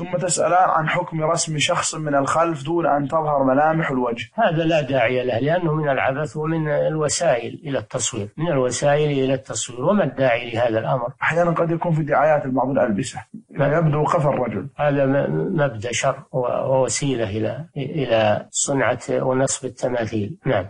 ثم تسألان عن حكم رسم شخص من الخلف دون أن تظهر ملامح الوجه. هذا لا داعي له لأنه من العبث ومن الوسائل إلى التصوير. من الوسائل إلى التصوير. وما الداعي لهذا الأمر؟ أحيانا قد يكون في دعايات بعض الألبسة. نعم. يبدو قفى الرجل. هذا مبدأ شر ووسيلة إلى إلى صنعة ونصب التماثيل. نعم.